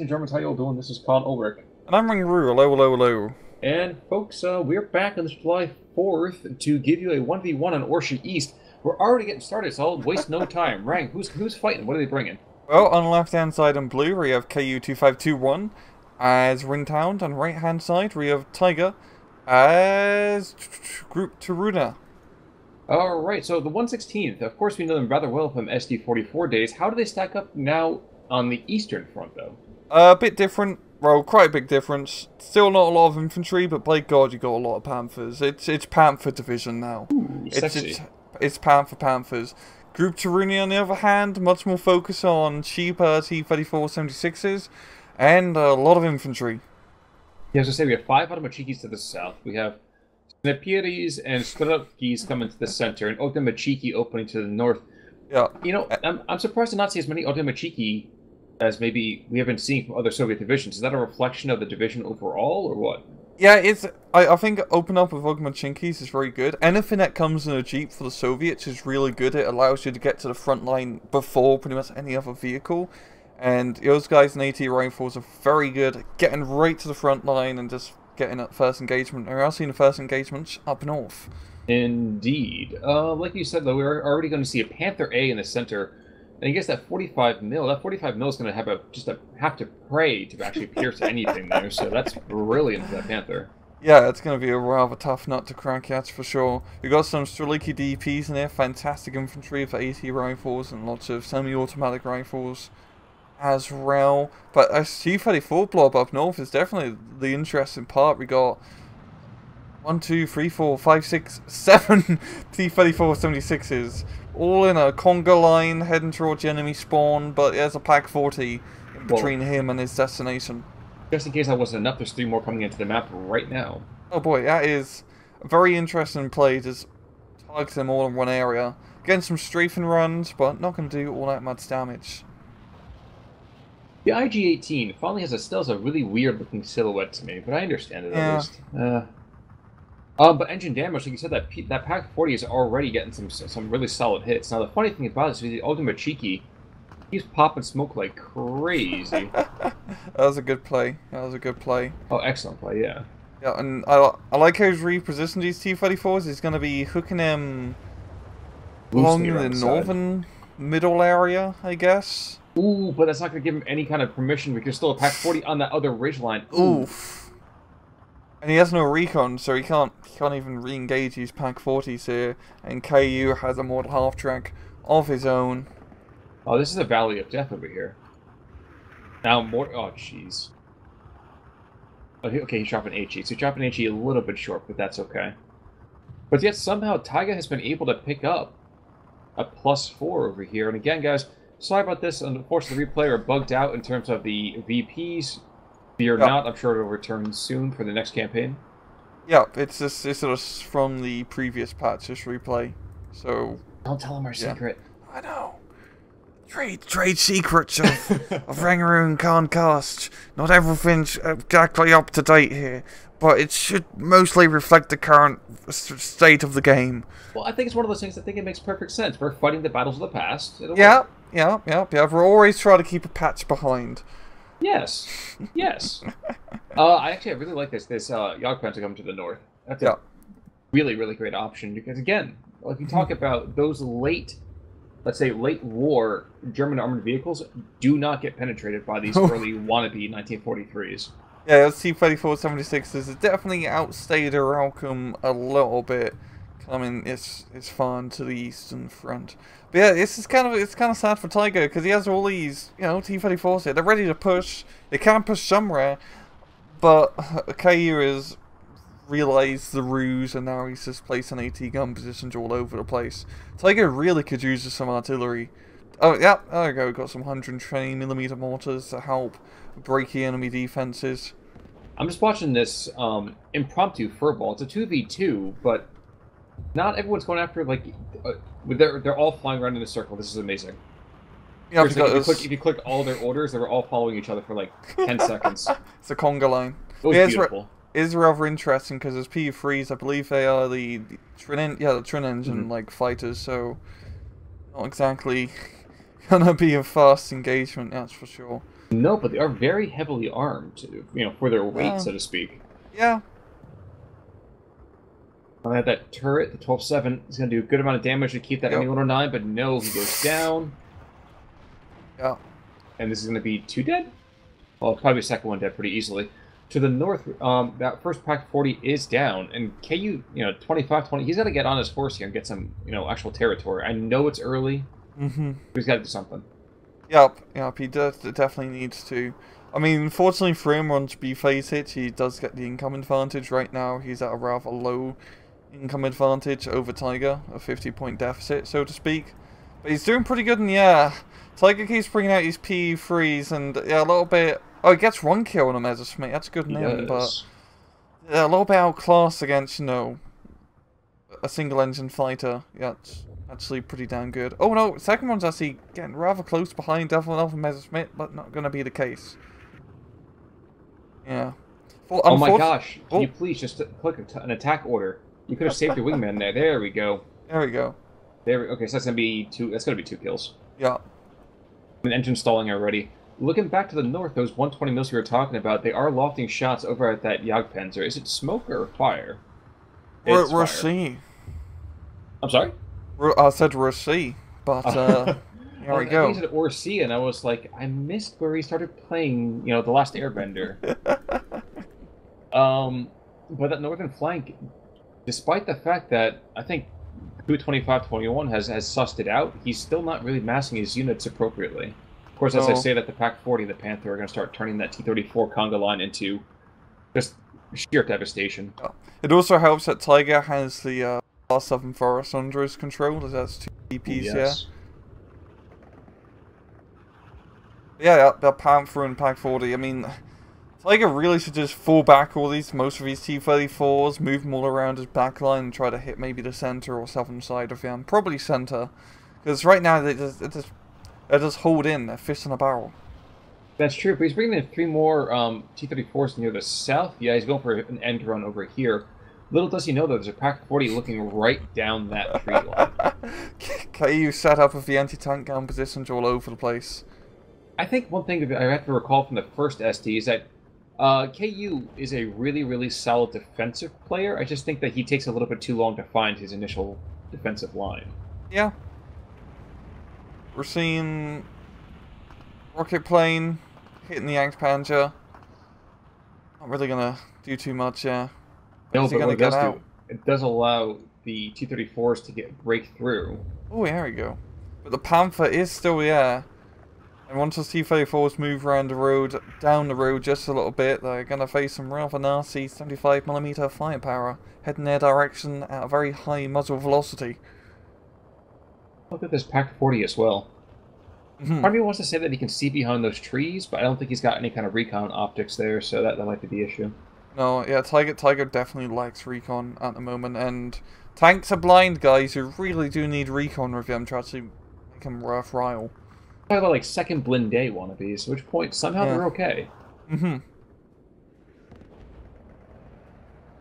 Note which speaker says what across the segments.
Speaker 1: and Germans, how y'all doing? This is Con Ulrich.
Speaker 2: And I'm Ringaroo, hello, hello, hello.
Speaker 1: And folks, uh, we're back on this July 4th to give you a 1v1 on Orsha East. We're already getting started, so I'll waste no time. Rang, who's who's fighting? What are they bringing?
Speaker 2: Well, on the left hand side in blue, we have KU2521 as Ringtown. On right hand side, we have Tiger as Group Taruna.
Speaker 1: Alright, so the 116th, of course we know them rather well from SD44 days. How do they stack up now on the eastern front, though?
Speaker 2: A bit different. Well, quite a big difference. Still not a lot of infantry, but by God, you got a lot of Panthers. It's it's Panther division now.
Speaker 1: Ooh,
Speaker 2: it's,
Speaker 1: sexy.
Speaker 2: it's it's Panther Panthers. Group Taruni, on the other hand, much more focus on cheaper T-34-76s and a lot of infantry.
Speaker 1: Yeah, as I say, we have five Automachikis to the south. We have Snepiris and Skrodkis coming to the center, and Otomachiki opening to the north.
Speaker 2: Yeah,
Speaker 1: You know, I'm, I'm surprised to not see as many Otomachiki as maybe we haven't seen from other Soviet divisions. Is that a reflection of the division overall, or what?
Speaker 2: Yeah, it's. I, I think open up with Ogmachinkis is very good. Anything that comes in a jeep for the Soviets is really good. It allows you to get to the front line before pretty much any other vehicle. And those guys in AT rifles are very good at getting right to the front line and just getting that first engagement. And we're also seeing the first engagements up north.
Speaker 1: Indeed. Uh, like you said, though, we're already going to see a Panther A in the center. And I guess that 45 mil, that 45 mil is going to have a just a have to pray to actually pierce anything there. So that's brilliant for that Panther.
Speaker 2: Yeah, it's going to be a rather tough nut to crack, that's for sure. we got some Streliki DPs in there, fantastic infantry for AT rifles and lots of semi-automatic rifles as well. But a T-34 blob up north is definitely the interesting part. We got one, two, three, four, five, six, seven T-34-76s, all in a conga line heading towards the enemy spawn, but there's a PaK 40 in between him and his destination.
Speaker 1: Just in case that wasn't enough, there's three more coming into the map right now.
Speaker 2: Oh boy, that is a very interesting play. Just target them all in one area. Getting some strafing runs, but not going to do all that much damage.
Speaker 1: The IG-18 finally has a still has a really weird looking silhouette to me, but I understand it at least. Uh, um, but engine damage, like you said, that P that PaK 40 is already getting some some really solid hits. Now the funny thing about this is the Ultimate Cheeky, he's popping smoke like crazy.
Speaker 2: That was a good play. That was a good play.
Speaker 1: oh, excellent play, yeah.
Speaker 2: Yeah, and I, I like how he's repositioned these T-34s. He's going to be hooking them along
Speaker 1: Loosely
Speaker 2: the northern middle area, I guess.
Speaker 1: Ooh, but that's not going to give him any kind of permission because still a PaK 40 on that other ridge line.
Speaker 2: Oof. And he has no recon, so he can't he can't even re-engage his PaK 40s here. And KU has a more half track of his own.
Speaker 1: Oh, this is a valley of death over here. Now more. Oh, jeez. Oh, okay, he's dropping HE. So he's dropping HE a little bit short, but that's okay. But yet somehow Taiga has been able to pick up a plus four over here. And again, guys, sorry about this. Unfortunately, the replay are bugged out in terms of the VPs. Fear
Speaker 2: Yeah.
Speaker 1: not. I'm sure it'll return soon for the next campaign.
Speaker 2: Yeah, it's just it's sort of from the previous patch, this replay. So
Speaker 1: Don't tell him our
Speaker 2: Yeah.
Speaker 1: secret.
Speaker 2: I know. Trade trade secrets of of Rangaroon Khan cast. Not everything's exactly up to date here, but it should mostly reflect the current state of the game.
Speaker 1: Well, I think it's one of those things. I think it makes perfect sense. We're fighting the battles of the past. It'll
Speaker 2: Yeah,
Speaker 1: work.
Speaker 2: yeah, yeah, yeah. We're always trying to keep a patch behind.
Speaker 1: Yes. Yes. uh, I actually I really like this this uh, Yogg to come to the north. That's
Speaker 2: Yeah.
Speaker 1: a really really great option because again, if you talk about those late, let's say late war German armored vehicles, do not get penetrated by these early wannabe 1943s.
Speaker 2: Yeah, those T-34-76s has definitely outstayed their welcome a little bit. I mean, it's it's fun to the eastern front. But yeah, this is kind of it's kind of sad for Tiger because he has all these you know T-34s here. They're ready to push. They can push somewhere, but KU has realized the ruse and now he's just placing AT gun positions all over the place. Tiger really could use some artillery. Oh yeah, there we go. Got some 120 millimeter mortars to help break the enemy defenses.
Speaker 1: I'm just watching this um, impromptu furball. It's a two v two, but not everyone's going after like uh, they're they're all flying around in a circle. This is amazing.
Speaker 2: Yeah,
Speaker 1: Seriously, if, you click, if you click all their orders, they were all following each other for like ten seconds.
Speaker 2: It's a conga line.
Speaker 1: was
Speaker 2: Yeah,
Speaker 1: beautiful.
Speaker 2: It is rather interesting because as Pe-3s, I believe they are the, the twin yeah the twin engine
Speaker 1: Mhm.
Speaker 2: like fighters, so not exactly gonna be a fast engagement, that's for sure.
Speaker 1: No, but they are very heavily armed, you know, for their weight,
Speaker 2: Yeah.
Speaker 1: so to speak.
Speaker 2: Yeah,
Speaker 1: I have that turret, the 12-7, is going to do a good amount of damage to keep that
Speaker 2: Yep.
Speaker 1: ME-109, but no, he goes down.
Speaker 2: yeah.
Speaker 1: And this is going to be two dead? Well, probably second one dead pretty easily. To the north, um, that first PaK 40 is down, and KU, you know, 25, 20, he's got to get on his horse here and get some, you know, actual territory. I know it's early,
Speaker 2: Mm-hmm.
Speaker 1: but he's got to do something.
Speaker 2: Yep, yep, he does, definitely needs to. I mean, unfortunately for him, once B phase hits, he does get the income advantage. Right now, he's at a rather low income advantage over Tiger, a 50 point deficit, so to speak. But he's doing pretty good in the air. Tiger keeps bringing out his Pe-3s, and yeah, a little bit. Oh, he gets one kill on a Messerschmitt, that's a good name, but yeah, a little bit outclassed against, you know, a single engine fighter. Yeah, it's actually pretty damn good. Oh no, second one's actually getting rather close behind Devil Alpha Messerschmitt, but not gonna be the case. Yeah. Well,
Speaker 1: Oh my gosh, can
Speaker 2: Oh.
Speaker 1: you please just click an attack order? You could have saved your wingman there. There we go.
Speaker 2: There we go.
Speaker 1: There. We, okay, so that's gonna be two. That's gonna be two kills.
Speaker 2: Yeah.
Speaker 1: An engine stalling already. Looking back to the north, those 120 mils we were talking about, they are lofting shots over at that Jagdpanzer. Is it smoke or fire?
Speaker 2: We're,
Speaker 1: It's
Speaker 2: we're
Speaker 1: fire.
Speaker 2: C.
Speaker 1: I'm sorry.
Speaker 2: We're, I said we're C, but uh, there we go.
Speaker 1: he said or C, and I was like, I missed where he started playing. You know, the last Airbender. um, but that northern flank, despite the fact that I think Ku 2521 has has sussed it out, he's still not really massing his units appropriately. Of course, as I say that, the PaK 40 and the Panther are going to start turning that T-34 conga line into just sheer devastation.
Speaker 2: It also helps that Tiger has the uh, last seven forest under his control, as that's two DPs, yeah. Yeah, that, that Panther and PaK 40, I mean, Tiger really should just fall back all these, most of these T-34s, move them all around his backline and try to hit maybe the center or southern side of him. Probably center. Because right now they just, they just, they just hold in, they're fist in a barrel.
Speaker 1: That's true, but he's bringing in three more um, T-34s near the south. Yeah, he's going for an end run over here. Little does he know, though, there's a PaK 40 looking right down that tree line.
Speaker 2: KU set up with the anti-tank gun positions all over the place.
Speaker 1: I think one thing I have to recall from the first SD is that uh, KU is a really, really solid defensive player. I just think that he takes a little bit too long to find his initial defensive line.
Speaker 2: Yeah. We're seeing rocket plane hitting the Jagdpanzer. Not really gonna do too much, yeah.
Speaker 1: No, but
Speaker 2: gonna
Speaker 1: what it does
Speaker 2: get
Speaker 1: do, it does allow the T-34s to get break through.
Speaker 2: Oh, there we go. But the Panther is still there. And once the T-34s move around the road, down the road just a little bit, they're gonna face some rather nasty 75mm firepower, heading their direction at a very high muzzle velocity.
Speaker 1: Look at this PaK 40 as well.
Speaker 2: Mhm.
Speaker 1: Part of me wants to say that he can see behind those trees, but I don't think he's got any kind of recon optics there, so that, that might be the issue.
Speaker 2: No, yeah, Tiger Tiger definitely lacks recon at the moment, and tanks are blind guys who really do need recon with them to actually make them worthwhile.
Speaker 1: Talk about like second Blinde wannabes, at which point somehow
Speaker 2: Yeah.
Speaker 1: they're okay.
Speaker 2: Mm-hmm.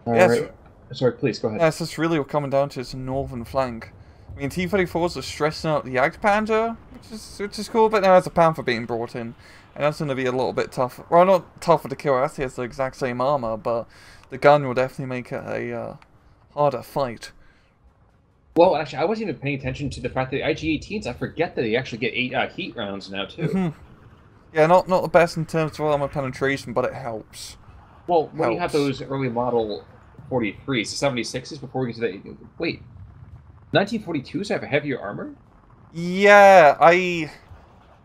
Speaker 2: Yes.
Speaker 1: Sorry, please go ahead.
Speaker 2: It's just really what coming down to is northern flank. I mean, T-34s are stressing out the Jagdpanther, which is which is cool, but now there's a Panther being brought in, and that's going to be a little bit tough. Well, not tougher to kill. Actually, it's the exact same armor, but the gun will definitely make it a uh, harder fight.
Speaker 1: Well, actually, I wasn't even paying attention to the fact that the IG-18s. I forget that they actually get eight uh, heat rounds now too.
Speaker 2: Mhm. Yeah, not not the best in terms of armor penetration, but it helps.
Speaker 1: Well, when you have those early model 43s, the 76s, before we get to that, wait, 1942s have a heavier armor?
Speaker 2: Yeah, I.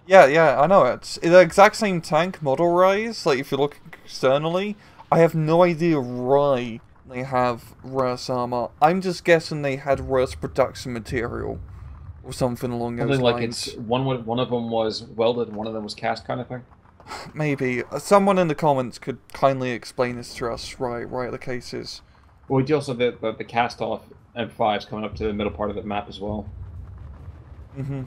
Speaker 2: Yeah, yeah, I know. It's the exact same tank model rise. Like, if you look externally, I have no idea why they have worse armor. I'm just guessing they had worse production material or something along those
Speaker 1: Something like
Speaker 2: lines.
Speaker 1: it's one one of them was welded and one of them was cast, kind of thing.
Speaker 2: Maybe Uh, someone in the comments could kindly explain this to us. Right, right, the cases.
Speaker 1: Well, we do also the the, the cast off M5s coming up to the middle part of the map as well.
Speaker 2: Mm-hmm.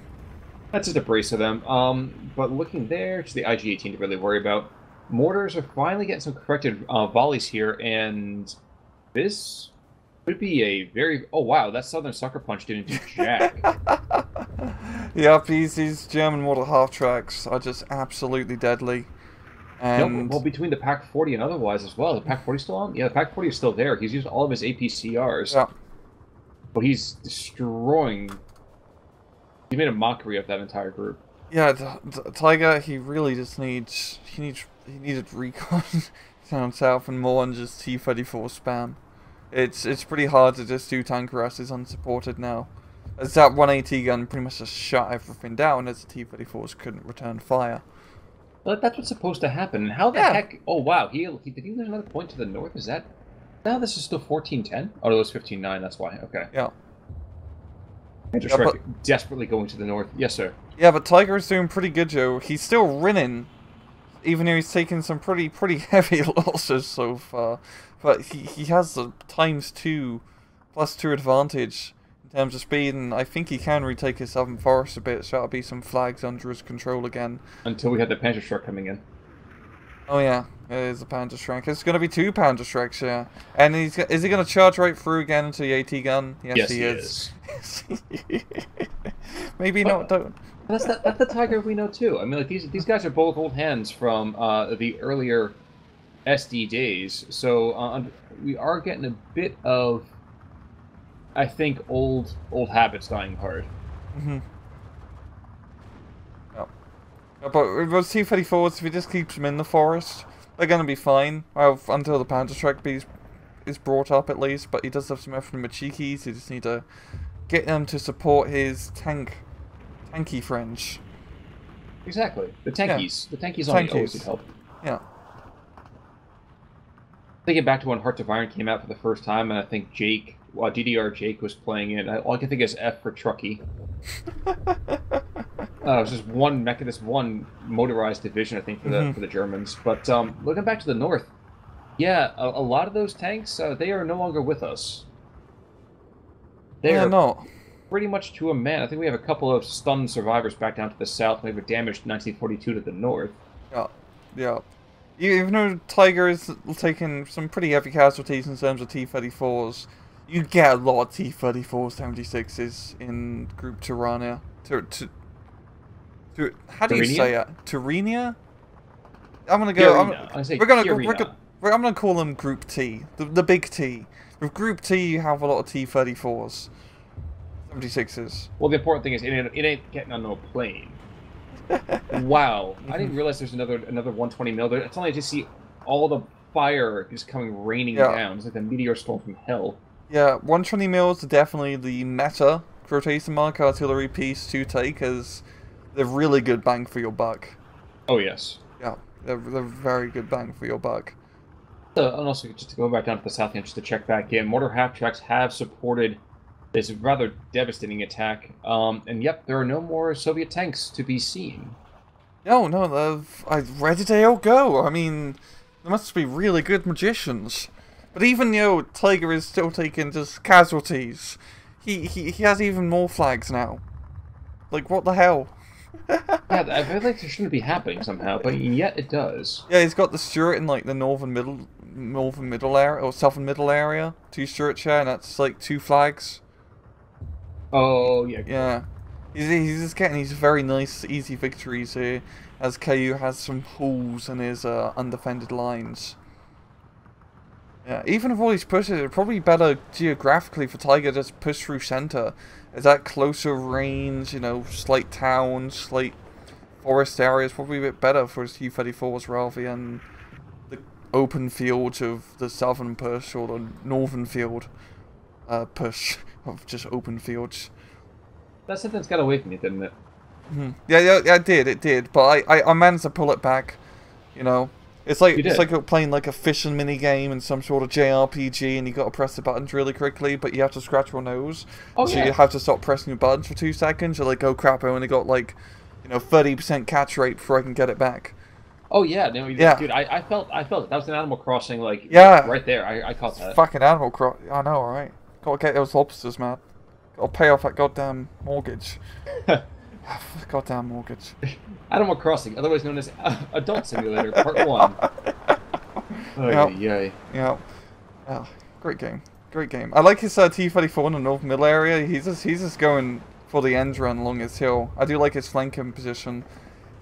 Speaker 1: That's just a brace of them. Um, but looking there, it's the IG-18 to really worry about. Mortars are finally getting some corrected uh, volleys here, and this Would be a very. Oh wow, that Southern Sucker Punch didn't do jack.
Speaker 2: yep, these, these German model half tracks are just absolutely deadly. And
Speaker 1: no, well, between the PaK 40 and otherwise as well. The PaK 40 still on? Yeah, the PaK 40 is still there. He's used all of his APCRs.
Speaker 2: Yeah.
Speaker 1: But he's destroying. He made a mockery of that entire group.
Speaker 2: Yeah, Tiger. He really just needs. He needs. He needed recon down south and more than just T-34 spam. It's it's pretty hard to just do tank arrests unsupported now. As that 180 gun pretty much just shut everything down as the T-34s couldn't return fire.
Speaker 1: But that's what's supposed to happen. How the yeah. heck? Oh wow, he, he did he lose another point to the north? Is that? Now this is still 14-10? Oh, it was 15-9, That's why. Okay.
Speaker 2: Yeah.
Speaker 1: yeah, but, desperately going to the north. Yes, sir.
Speaker 2: Yeah, but Tiger is doing pretty good, Joe. He's still winning, even though he's taken some pretty pretty heavy losses so far. But he, he has the times two, plus two advantage in terms of speed, and I think he can retake his Southern Forest a bit, so that'll be some flags under his control again.
Speaker 1: Until we had the Panzerschreck coming in.
Speaker 2: Oh yeah, it is a Panzerschreck. It's going to be two Panzerschrecks, yeah. And he's is he going to charge right through again into the AT gun?
Speaker 1: Yes, yes he, he, is.
Speaker 2: is. Maybe not. Don't.
Speaker 1: That's the, that's the Tiger we know too. I mean, like these these guys are both old hands from uh, the earlier SD days. So uh, we are getting a bit of, I think, old old habits dying hard.
Speaker 2: Mm-hmm. Yep. But with T-34s, if he just keeps them in the forest, they're going to be fine. Well, until the Panzerschreck is, is brought up at least. But he does have some effort Machikis. You just need to get them to support his tank, tanky French.
Speaker 1: Exactly. The tankies. Yeah. The tankies only always help.
Speaker 2: Yeah
Speaker 1: thinking back to when Hearts of Iron came out for the first time, and I think Jake, well, DDR Jake was playing it. All I can think is F for Truckee. uh, it was just one mecha, this one motorized division, I think, for the mm-hmm. for the Germans. But um, looking back to the north, yeah, a, a lot of those tanks, uh, they are no longer with us.
Speaker 2: They yeah, are no.
Speaker 1: pretty much to a man. I think we have a couple of stunned survivors back down to the south. We have a damaged 1942 to the north.
Speaker 2: Yeah, yeah even though Tiger is taking some pretty heavy casualties in terms of T-34s, you get a lot of T-34s, 76s in Group Tirania. To, to, to, how do you say it? Tyrrhenia? I'm gonna go. I'm, we're gonna. We're, we're, I'm gonna call them Group T, the the big T. With Group T, you have a lot of T-34s, 76s.
Speaker 1: Well, the important thing is it ain't, it ain't getting on no plane wow, I didn't realize there's another another 120 mil. There, it's only I just see all the fire just coming raining yeah. down. It's like a meteor storm from hell.
Speaker 2: Yeah, 120 mil is definitely the meta rotation mark artillery piece to take as they're really good bang for your buck.
Speaker 1: Oh yes.
Speaker 2: Yeah, they're, they're very good bang for your buck.
Speaker 1: Uh, and also, just to go back down to the south end, just to check back in, mortar half tracks have supported this rather devastating attack. Um, and yep, there are no more Soviet tanks to be seen.
Speaker 2: No, no, uh, where did they all go? I mean, there must be really good magicians. But even, you know, Tiger is still taking just casualties. He, he, he has even more flags now. Like, what the hell?
Speaker 1: yeah, I feel like it shouldn't be happening somehow, but yet it does.
Speaker 2: Yeah, he's got the Stuart in, like, the northern middle northern middle area, or southern middle area. Two Stuart share, and that's, like, two flags.
Speaker 1: Oh, yeah.
Speaker 2: Yeah. He's, he's just getting these very nice, easy victories here, as KU has some holes in his uh, undefended lines. Yeah, even if all these pushes, it's probably better geographically for Tiger just push through center. Is that closer range, you know, slight towns, slight forest areas, probably a bit better for his T-34s rather than the open fields of the southern push or the northern field uh, push of just open fields.
Speaker 1: That sentence got away from me, didn't it?
Speaker 2: Mm-hmm. Yeah, yeah, yeah, it did, it did. But I, I, I managed to pull it back. You know, it's like it's like playing like a fishing mini game in some sort of JRPG, and you got to press the buttons really quickly, but you have to scratch your nose. Oh, so yeah. you have to stop pressing your buttons for two seconds. You're like, oh crap! I only got like, you know, thirty percent catch rate before I can get it back.
Speaker 1: Oh yeah, no, yeah, dude. I, I felt I felt it. that was an Animal Crossing like yeah right there. I, I caught that.
Speaker 2: Fucking Animal Crossing. I know, right? Gotta get those lobsters, man. Gotta pay off that goddamn mortgage. goddamn mortgage.
Speaker 1: Animal Crossing, otherwise known as Adult Simulator Part 1. Oh,
Speaker 2: yep. yay. Yeah. Yeah. Great game. great game. I like his uh, T-34 in the North Middle area. He's just he's just going for the end run along his hill. I do like his flanking position.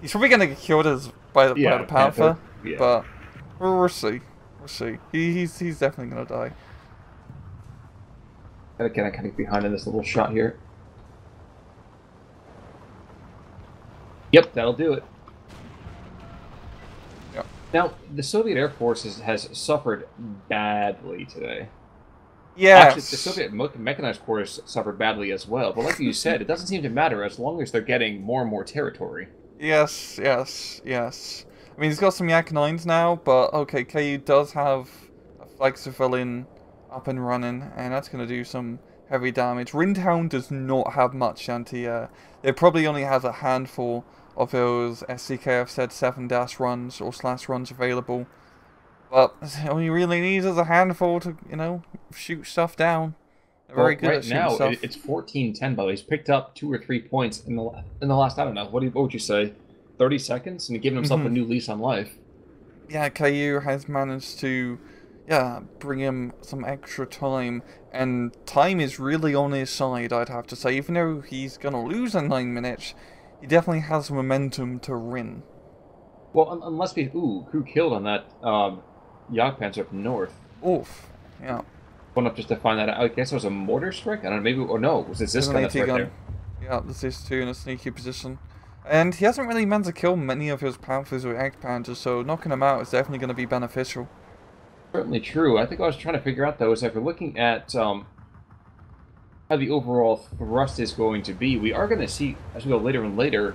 Speaker 2: He's probably gonna get killed as by, the- by the Panther,
Speaker 1: Panther, yeah.
Speaker 2: but we'll, we'll see. We'll see. He, he's he's definitely gonna die.
Speaker 1: Gotta get kind of behind in this little shot here. Yep, that'll do it.
Speaker 2: Yep.
Speaker 1: Now, the Soviet Air Force has, has suffered badly today.
Speaker 2: Yes.
Speaker 1: Actually, the Soviet mechanized corps has suffered badly as well. But like you said, it doesn't seem to matter as long as they're getting more and more territory.
Speaker 2: Yes, yes, yes. I mean, he's got some Yak 9s now, but okay, KU does have a flag civilian up and running, and that's going to do some heavy damage. Rintown does not have much anti-air. It probably only has a handful of those SCKF said 7 dash runs or slash runs available. But all you really need is a handful to, you know, shoot stuff down. They're very
Speaker 1: Well,
Speaker 2: good
Speaker 1: right
Speaker 2: at shooting
Speaker 1: now,
Speaker 2: stuff.
Speaker 1: it's 14-10, by the way. He's picked up two or three points in the in the last, I don't know, what, do you, what would you say, 30 seconds? And giving himself a
Speaker 2: Mhm.
Speaker 1: new lease on life.
Speaker 2: yeah, KU has managed to, yeah, bring him some extra time, and time is really on his side, I'd have to say. Even though he's gonna lose in nine minutes, he definitely has momentum to win.
Speaker 1: Well, un- unless we... Ooh, who killed on that um, Jagdpanzer up north.
Speaker 2: Oof. Yeah.
Speaker 1: Going up just to find that out. I guess it was a mortar strike? I don't know, maybe... Or no, was it this
Speaker 2: an
Speaker 1: gun that's
Speaker 2: AT
Speaker 1: right
Speaker 2: gun.
Speaker 1: there?
Speaker 2: Yeah, this is two in a sneaky position. And he hasn't really managed to kill many of his Panthers or Egg Panthers, so knocking him out is definitely going to be beneficial.
Speaker 1: Certainly true. I think I was trying to figure out, though, is if we're looking at um, how the overall thrust is going to be, we are going to see, as we go later and later,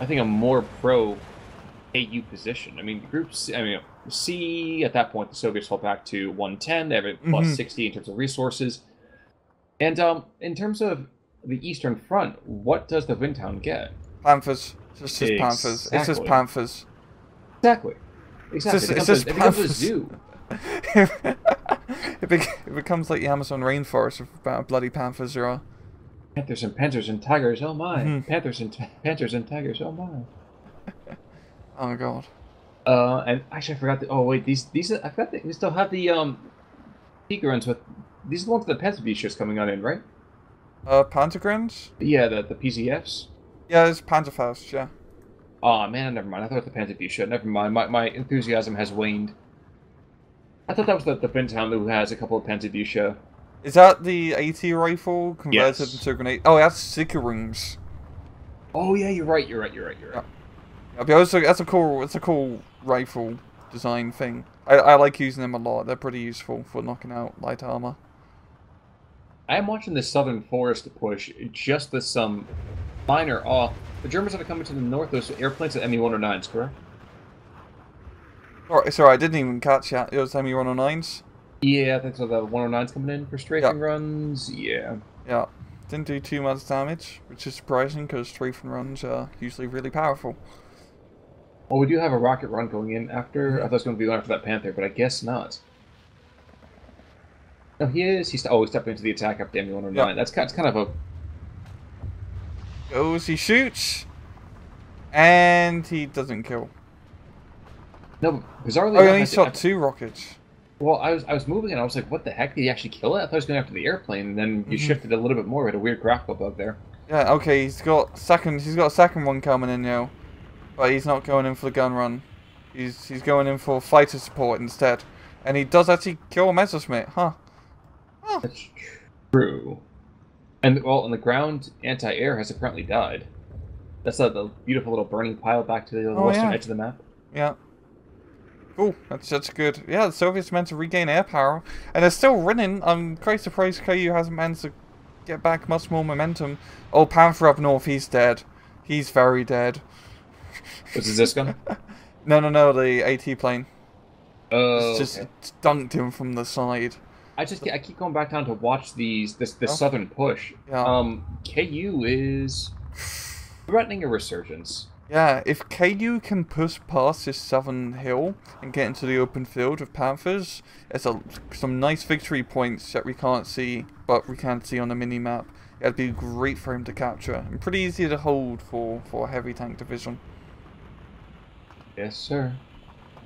Speaker 1: I think a more pro AU position. I mean, Group C, I mean, C, at that point, the Soviets fall back to 110. They have a plus
Speaker 2: Mhm.
Speaker 1: 60 in terms of resources. And um, in terms of the Eastern Front, what does the Windhund get?
Speaker 2: Panthers. It's Just his Panthers. It's just Panthers.
Speaker 1: Exactly. Exactly.
Speaker 2: just-
Speaker 1: it
Speaker 2: it's just
Speaker 1: a, it becomes a
Speaker 2: Panthers.
Speaker 1: zoo.
Speaker 2: it, bec- it becomes like the Amazon rainforest of uh, bloody panthers there are.
Speaker 1: Panthers and panthers and tigers, oh my!
Speaker 2: Mhm.
Speaker 1: Panthers and panthers and tigers, oh my!
Speaker 2: Oh my god.
Speaker 1: Uh, and actually, I forgot. The, oh wait, these these I forgot that we still have the um, Tigrans with these are the ones with the Pezvichas coming on in, right?
Speaker 2: Uh, Pantograms?
Speaker 1: Yeah, the the PZFs.
Speaker 2: Yeah, it's Panzerfaust, yeah.
Speaker 1: Oh man, never mind. I thought it was the Panther Panzervicha. Never mind. My my enthusiasm has waned. I thought that was the the Fintown who has a couple of Panzervicha.
Speaker 2: Is that the AT rifle converted
Speaker 1: Yes.
Speaker 2: into a grenade? Oh, that's Sigarungs.
Speaker 1: Oh yeah, you're right. You're right. You're right. You're right.
Speaker 2: Yeah, but that's a, that's a cool, that's a cool rifle design thing. I, I like using them a lot. They're pretty useful for knocking out light armor.
Speaker 1: I am watching the Southern Forest push just with some minor off. The Germans are coming to the north, those airplanes at ME-109s, correct?
Speaker 2: Sorry, sorry, I didn't even catch that. It was ME 109s.
Speaker 1: Yeah, I think so. The 109s coming in for strafing runs. Yeah.
Speaker 2: Yeah. Didn't do too much damage, which is surprising because strafing runs are usually really powerful.
Speaker 1: Well, we do have a rocket run going in after. I thought it was going to be going after that Panther, but I guess not. No, he is. He's oh, stepping into the attack after ME-109.
Speaker 2: Yeah.
Speaker 1: That's kind, it's kind of a
Speaker 2: Goes, he shoots, and he doesn't kill.
Speaker 1: No. Bizarrely,
Speaker 2: Oh, he only shot two rockets.
Speaker 1: Well, I was I was moving and I was like, what the heck? Did he actually kill it? I thought he was going after the airplane, and then you
Speaker 2: Mhm.
Speaker 1: shifted a little bit more. We had a weird graphical bug there.
Speaker 2: Yeah, okay, he's got second. He's got a second one coming in now, but he's not going in for the gun run. He's he's going in for fighter support instead, and he does actually kill a Messerschmitt, huh?
Speaker 1: That's true. And well, on the ground, anti-air has apparently died. That's uh, the beautiful little burning pile back to the
Speaker 2: Oh,
Speaker 1: western
Speaker 2: yeah.
Speaker 1: edge of the map.
Speaker 2: Yeah. Cool. That's that's good. Yeah, the Soviets meant to regain air power, and they're still running. I'm quite surprised KU hasn't managed to get back much more momentum. Oh, Panther up north, he's dead. He's very dead.
Speaker 1: This is this gun.
Speaker 2: No, no, no, the AT plane.
Speaker 1: Oh,
Speaker 2: It's just
Speaker 1: okay.
Speaker 2: dunked him from the side.
Speaker 1: I just I keep going back down to watch these this this
Speaker 2: Oh.
Speaker 1: southern push.
Speaker 2: Yeah.
Speaker 1: Um, KU is threatening a resurgence.
Speaker 2: Yeah, if KU can push past this southern hill and get into the open field with Panthers, it's a, some nice victory points that we can't see, but we can see on the mini map. It'd be great for him to capture and pretty easy to hold for, for a heavy tank division.
Speaker 1: Yes, sir.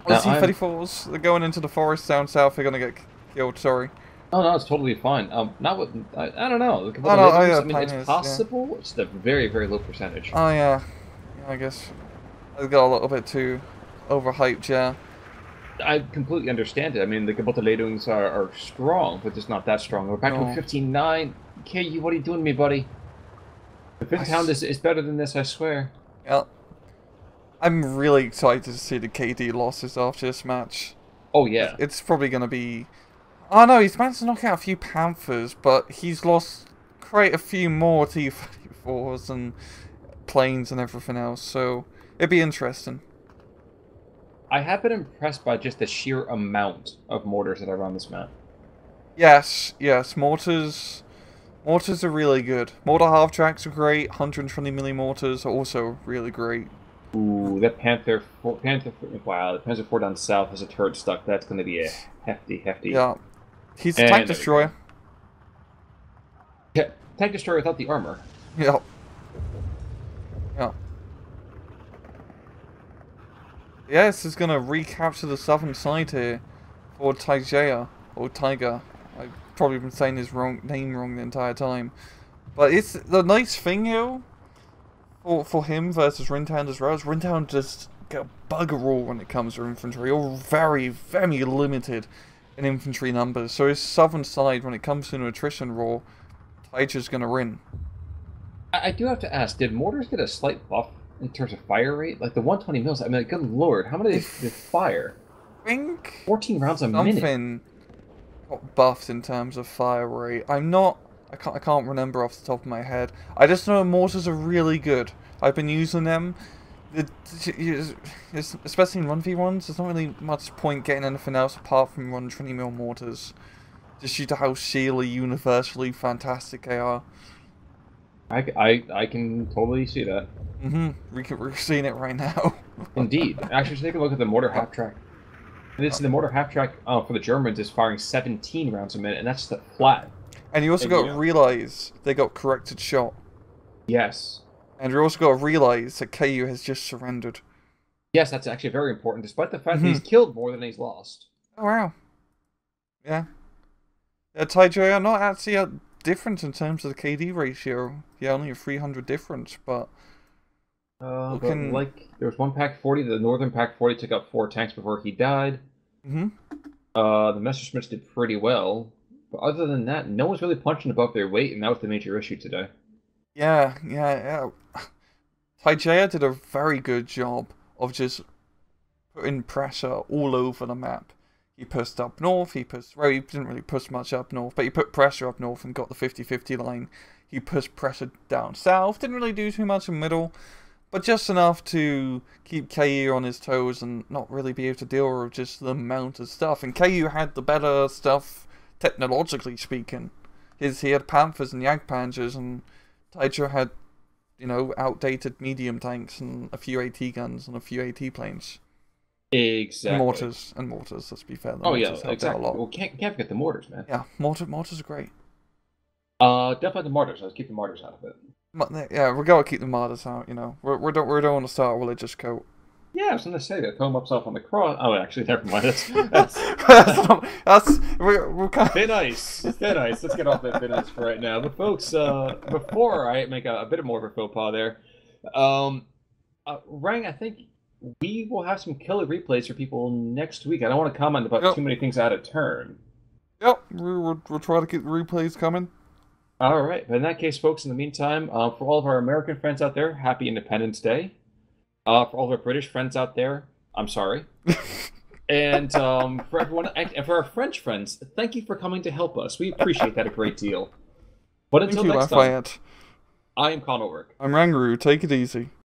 Speaker 2: Oh,
Speaker 1: Now, I'm-
Speaker 2: T-34s, they're going into the forest down south, they're gonna get killed, sorry.
Speaker 1: Oh no, it's totally fine. Um, not what I, I don't know.
Speaker 2: Oh, no, oh, yeah,
Speaker 1: I mean, it's
Speaker 2: yeah.
Speaker 1: possible. It's a very very low percentage.
Speaker 2: Oh yeah, yeah I guess I got a little bit too overhyped. Yeah.
Speaker 1: I completely understand it. I mean, the Geboteledungs are, are strong, but just not that strong. We're back
Speaker 2: No.
Speaker 1: to 15-9. KU, what are you doing to me, buddy? The fifth hound is, is better than this, I swear.
Speaker 2: Yeah. I'm really excited to see the KD losses after this match.
Speaker 1: Oh, yeah.
Speaker 2: It's probably going to be. Oh no, he's managed to knock out a few Panthers, but he's lost quite a few more T-34s and planes and everything else, so it'd be interesting.
Speaker 1: I have been impressed by just the sheer amount of mortars that are on this map.
Speaker 2: Yes, yes, mortars. Mortars are really good. Mortar half tracks are great. 120 milli mortars are also really great.
Speaker 1: Ooh, that Panther, four, Panther, wow, the Panther 4 down south has a turret stuck. That's going to be a hefty, hefty.
Speaker 2: Yeah, he's a tank destroyer.
Speaker 1: Yeah, Tank destroyer without the armor.
Speaker 2: Yeah. This is gonna recapture the southern side here for Taijaya or Tiger. I've probably been saying his wrong name wrong the entire time. But it's the nice thing here for for him versus Rintown as well is Rintown just get bugger all when it comes to infantry, or very, very limited in infantry numbers. So his southern side when it comes to an attrition roll, Taija's gonna win.
Speaker 1: I do have to ask, did mortars get a slight buff in terms of fire rate? Like the 120 mils, I mean, good lord, how many did they fire?
Speaker 2: think
Speaker 1: 14 rounds a minute.
Speaker 2: something got buffed in terms of fire rate. I'm not. I can't. I can't remember off the top of my head. I just know mortars are really good. I've been using them. It's- especially in one v ones, there's not really much point getting anything else apart from 120 mil mortars. Just due to how sheerly universally fantastic they are.
Speaker 1: I, I, I can totally see that.
Speaker 2: Mm-hmm. We can, we're seeing it right now.
Speaker 1: Indeed. Actually, take a look at the mortar half track. This the mortar half track uh, for the Germans is firing 17 rounds a minute, and that's the flat.
Speaker 2: and you also got to realize they got corrected shot.
Speaker 1: Yes.
Speaker 2: And you also got to realize that KU has just surrendered.
Speaker 1: Yes, that's actually very important, despite the fact
Speaker 2: Mhm.
Speaker 1: that he's killed more than he's lost.
Speaker 2: Oh wow. Yeah. Yeah, Taijaya not actually a different in terms of the KD ratio. Yeah, only a 300 difference, but
Speaker 1: Uh, but like, there was one PaK 40, the Northern PaK 40 took out four tanks before he died.
Speaker 2: hmm
Speaker 1: Uh, the Messerschmitts did pretty well. But other than that, no one's really punching above their weight, and that was the major issue today.
Speaker 2: yeah, yeah, yeah. Taijaya did a very good job of just putting pressure all over the map. He pushed up north, he pushed, well, he didn't really push much up north, but he put pressure up north and got the 50-50 line. He pushed pressure down south, didn't really do too much in middle, but just enough to keep KU on his toes and not really be able to deal with just the amount of stuff. And KU had the better stuff, technologically speaking. His He had Panthers and Jagdpanzers, and Taija had, you know, outdated medium tanks and a few AT guns and a few AT planes.
Speaker 1: Exactly.
Speaker 2: Mortars, and mortars, let's be fair. The
Speaker 1: Oh, yeah,
Speaker 2: mortars helped out
Speaker 1: exactly. Well, can't, can't forget the mortars, man.
Speaker 2: Yeah, mortar, mortars are great.
Speaker 1: Uh, definitely the mortars. Let's keep the mortars out of it.
Speaker 2: Yeah, we gotta keep the martyrs out, you know. We're, we don't, we don't want to start a religious cult.
Speaker 1: Yeah, I was to say that. Throw himself on the cross. Oh, actually, never mind. That's, that's
Speaker 2: that's, not, that's we're, we're kind of,
Speaker 1: Thin ice. Thin ice. Let's get off that thin ice for right now. But folks, uh, before I make a, a bit more of a faux pas there, um, uh, Rang, I think we will have some killer replays for people next week. I don't want to comment about
Speaker 2: Yep.
Speaker 1: too many things out of turn.
Speaker 2: Yep, we- we'll, we'll try to the replays coming.
Speaker 1: All right. But in that case, folks, in the meantime, uh, for all of our American friends out there, happy Independence Day. Uh, for all of our British friends out there, I'm sorry. and um, for everyone, and for our French friends, thank you for coming to help us. We appreciate that a great deal. But
Speaker 2: Thank
Speaker 1: until
Speaker 2: you,
Speaker 1: next time,
Speaker 2: Lafayette.
Speaker 1: I am Conor Work.
Speaker 2: I'm Rangaroo. Take it easy.